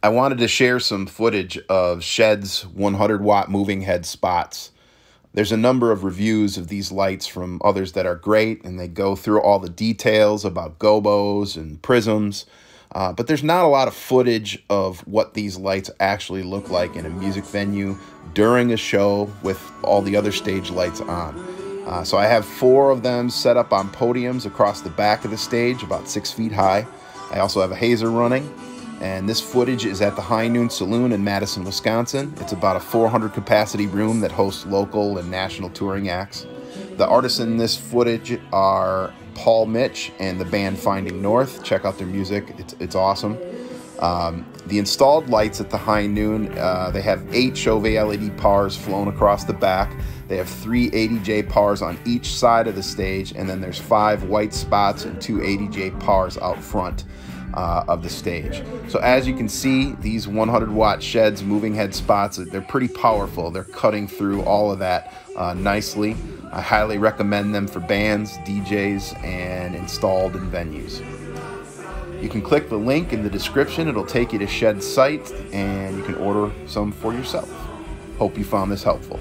I wanted to share some footage of Shehds 100 watt moving head spots. There's a number of reviews of these lights from others that are great, and they go through all the details about gobos and prisms. Uh, but there's not a lot of footage of what these lights actually look like in a music venue during a show with all the other stage lights on. Uh, so I have four of them set up on podiums across the back of the stage, about six feet high. I also have a hazer running, and this footage is at the High Noon Saloon in Madison, Wisconsin. It's about a 400 capacity room that hosts local and national touring acts. The artists in this footage are Paul Mitch and the band Finding North. Check out their music, it's, it's awesome. Um, the installed lights at the High Noon, uh, they have eight Chauvet LED PARs flown across the back. They have three ADJ PARs on each side of the stage, and then there's five white spots and two ADJ PARs out front uh, of the stage. So as you can see, these 100 watt Shehds, moving head spots, they're pretty powerful. They're cutting through all of that uh, nicely. I highly recommend them for bands, DJs, and installed in venues. You can click the link in the description. It'll take you to Shehds site and you can order some for yourself. Hope you found this helpful.